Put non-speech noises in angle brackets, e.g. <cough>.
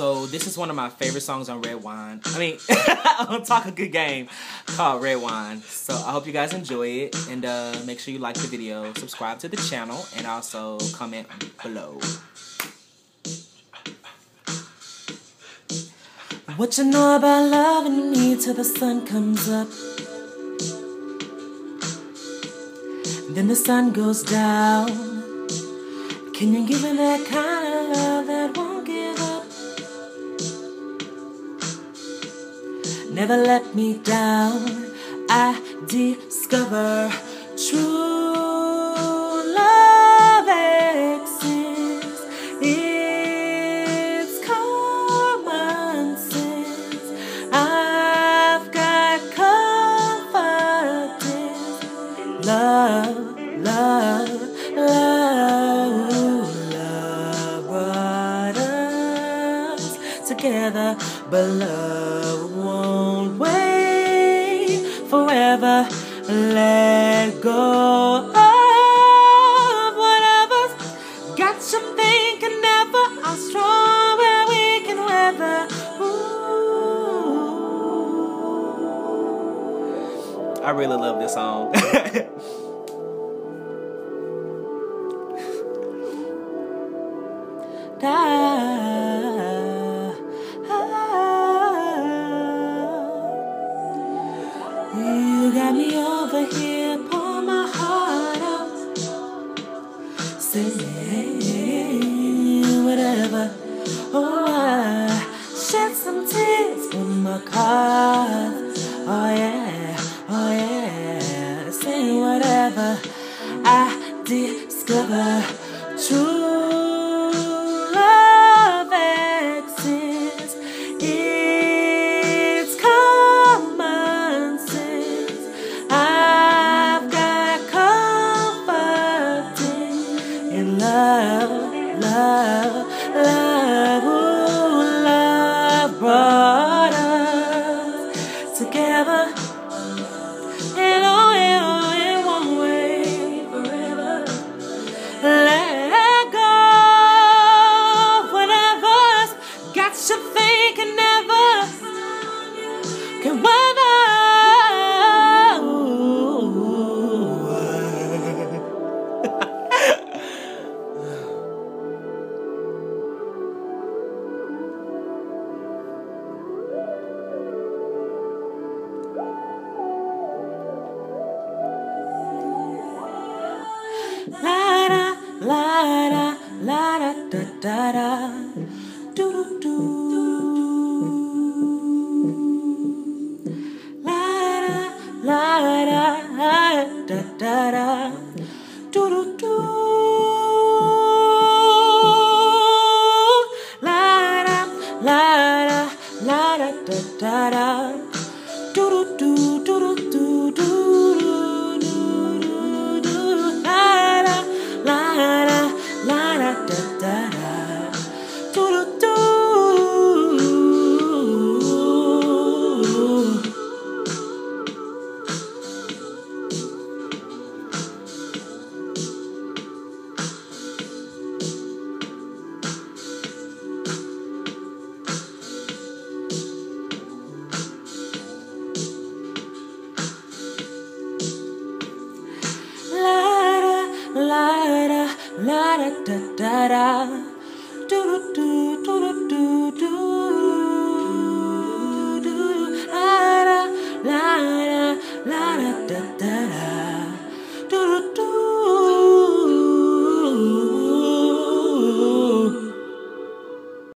also, this is one of my favorite songs on Red Wine. I mean, <laughs> on Talk a Good Game called Red Wine. So I hope you guys enjoy it. And uh, make sure you like the video, subscribe to the channel, and also comment below. What you know about loving me till the sun comes up? Then the sun goes down. Can you give me that kind of love that won't Never let me down. I discover true love exists. It's common sense. I've got confidence. Love, love, love, love brought us together, but love forever. Let go of whatever's got you thinking never how strong where we can weather. Ooh. I really love this song. <laughs> You got me over here, pour my heart out. Say whatever. Oh, I shed some tears from my car. Oh, yeah, oh, yeah. Say whatever. I discover true da da do do. La la da la da da da. Do do do. La da la da la da da. Do do do da da da. Do do do